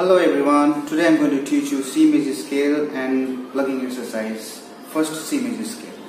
Hello everyone, today I'm going to teach you C major scale and plugging exercise. First C major scale.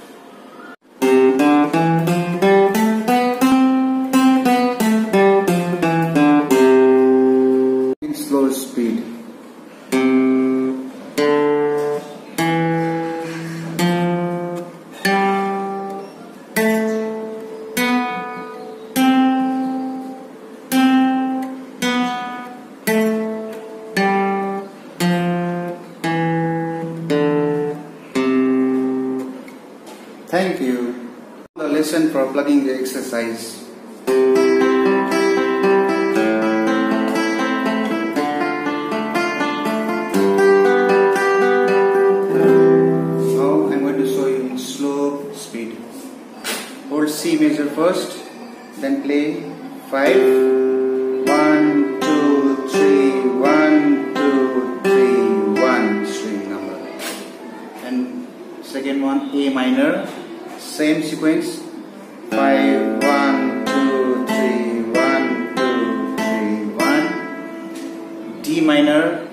Thank you. The lesson for plugging the exercise. Now I'm going to show you in slow speed. Hold C major first, then play 5, 1, 2, 3, 1, 3, 1, string number. And second one A minor, same sequence 5, 1, 2, 3, 1, 2, 3, 1. D minor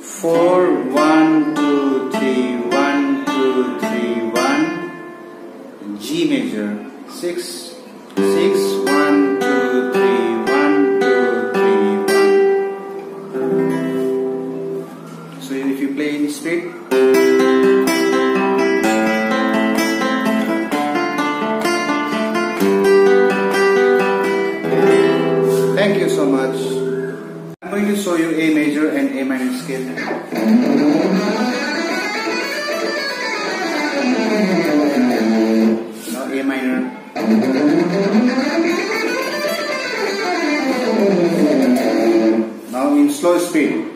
4, 1, 2, 3, 1, 2, 3, 1. G major 6, 6, 1, 2, 3, 1, 2, 3, 1. So if you play in speed, Thank you so much. I'm going to show you A major and A minor scale. Now A minor. Now in slow speed.